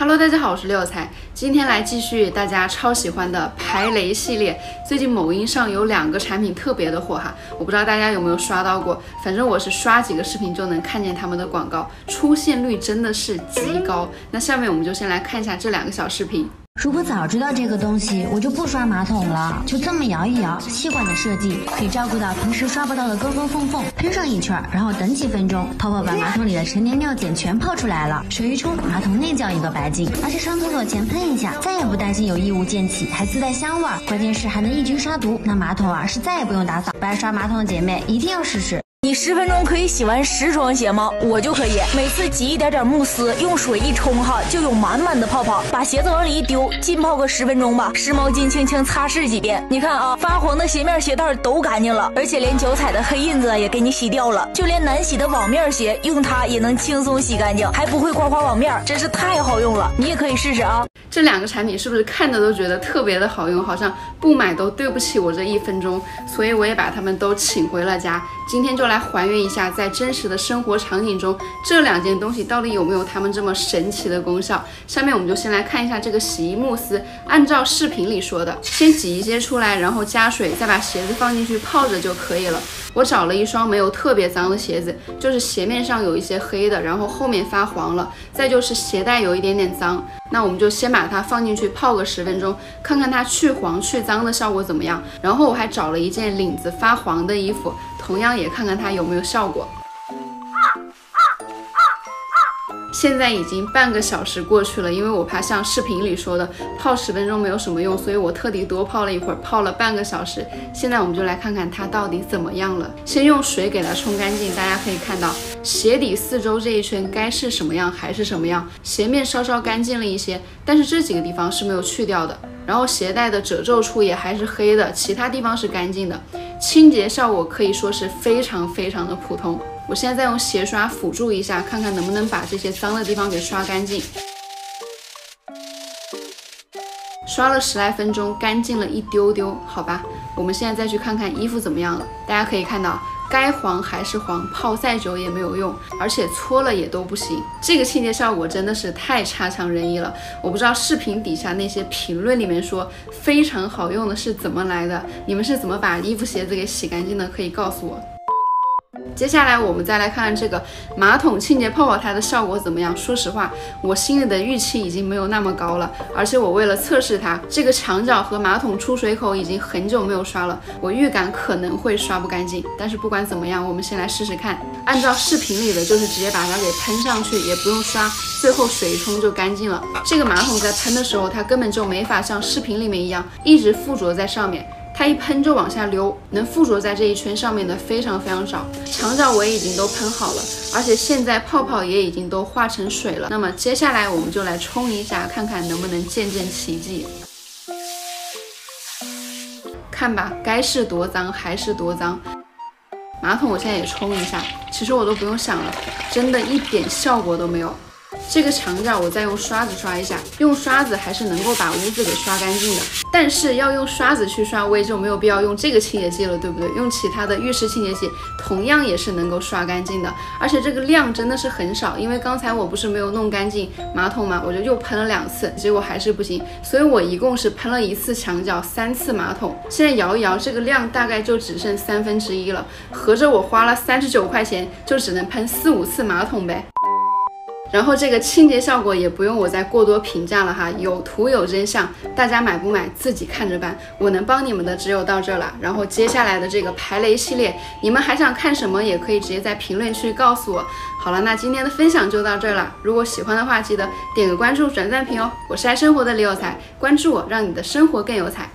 Hello，大家好，我是六彩，今天来继续大家超喜欢的排雷系列。最近某音上有两个产品特别的火哈，我不知道大家有没有刷到过，反正我是刷几个视频就能看见他们的广告，出现率真的是极高。那下面我们就先来看一下这两个小视频。如果早知道这个东西，我就不刷马桶了。就这么摇一摇，气管的设计可以照顾到平时刷不到的沟沟缝缝。喷上一圈，然后等几分钟，泡泡把马桶里的陈年尿碱全泡出来了。水一冲，马桶内叫一个白净。而且上厕所前喷一下，再也不担心有异物溅起，还自带香味儿。关键是还能抑菌杀毒，那马桶啊是再也不用打扫。不爱刷马桶的姐妹一定要试试。你十分钟可以洗完十双鞋吗？我就可以，每次挤一点点慕斯，用水一冲哈，就有满满的泡泡。把鞋子往里一丢，浸泡个十分钟吧，湿毛巾轻轻擦拭几遍。你看啊，发黄的鞋面鞋带都干净了，而且连脚踩的黑印子也给你洗掉了。就连难洗的网面鞋，用它也能轻松洗干净，还不会刮花网面，真是太好用了。你也可以试试啊。这两个产品是不是看着都觉得特别的好用？好像不买都对不起我这一分钟，所以我也把他们都请回了家。今天就来还原一下，在真实的生活场景中，这两件东西到底有没有它们这么神奇的功效？下面我们就先来看一下这个洗衣慕斯，按照视频里说的，先挤一些出来，然后加水，再把鞋子放进去泡着就可以了。我找了一双没有特别脏的鞋子，就是鞋面上有一些黑的，然后后面发黄了，再就是鞋带有一点点脏。那我们就先把把它放进去泡个十分钟，看看它去黄去脏的效果怎么样。然后我还找了一件领子发黄的衣服，同样也看看它有没有效果。现在已经半个小时过去了，因为我怕像视频里说的泡十分钟没有什么用，所以我特地多泡了一会儿，泡了半个小时。现在我们就来看看它到底怎么样了。先用水给它冲干净，大家可以看到鞋底四周这一圈该是什么样还是什么样，鞋面稍稍干净了一些，但是这几个地方是没有去掉的。然后鞋带的褶皱处也还是黑的，其他地方是干净的，清洁效果可以说是非常非常的普通。我现在再用鞋刷辅助一下，看看能不能把这些脏的地方给刷干净。刷了十来分钟，干净了一丢丢，好吧。我们现在再去看看衣服怎么样了。大家可以看到，该黄还是黄，泡再久也没有用，而且搓了也都不行。这个清洁效果真的是太差强人意了。我不知道视频底下那些评论里面说非常好用的是怎么来的，你们是怎么把衣服鞋子给洗干净的？可以告诉我。接下来我们再来看看这个马桶清洁泡泡它的效果怎么样。说实话，我心里的预期已经没有那么高了，而且我为了测试它，这个墙角和马桶出水口已经很久没有刷了，我预感可能会刷不干净。但是不管怎么样，我们先来试试看。按照视频里的，就是直接把它给喷上去，也不用刷，最后水一冲就干净了。这个马桶在喷的时候，它根本就没法像视频里面一样一直附着在上面。它一喷就往下流，能附着在这一圈上面的非常非常少。墙角我也已经都喷好了，而且现在泡泡也已经都化成水了。那么接下来我们就来冲一下，看看能不能见证奇迹。看吧，该是多脏还是多脏。马桶我现在也冲一下，其实我都不用想了，真的一点效果都没有。这个墙角我再用刷子刷一下，用刷子还是能够把污渍给刷干净的。但是要用刷子去刷，我也就没有必要用这个清洁剂了，对不对？用其他的浴室清洁剂，同样也是能够刷干净的。而且这个量真的是很少，因为刚才我不是没有弄干净马桶嘛，我就又喷了两次，结果还是不行。所以我一共是喷了一次墙角，三次马桶。现在摇一摇，这个量大概就只剩三分之一了，合着我花了三十九块钱，就只能喷四五次马桶呗。然后这个清洁效果也不用我再过多评价了哈，有图有真相，大家买不买自己看着办。我能帮你们的只有到这儿了。然后接下来的这个排雷系列，你们还想看什么，也可以直接在评论区告诉我。好了，那今天的分享就到这儿了。如果喜欢的话，记得点个关注、转赞评哦。我是爱生活的李有才，关注我，让你的生活更有彩。